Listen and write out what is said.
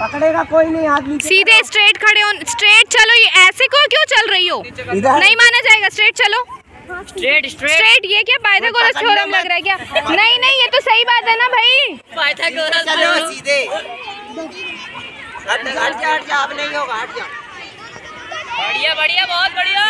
पकड़ेगा कोई नहीं हाथ नीचे सीधे स्ट्रेट खड़े हो स्ट्रेट चलो ये ऐसे को क्यों चल रही हो? नहीं माना जाएगा स्ट्रेट चलो। स्ट्रेट स्ट्रेट स्ट्रेट ये क्या पाइथागोरस थ्योरम लग रहा है क्या? नहीं नहीं ये तो सही बात है ना भाई। पाइथागोरस चलो सीधे। हट जा। हट जा अब नहीं होगा हट जा। बढ़िया बढ़िया बहुत बढ़िया।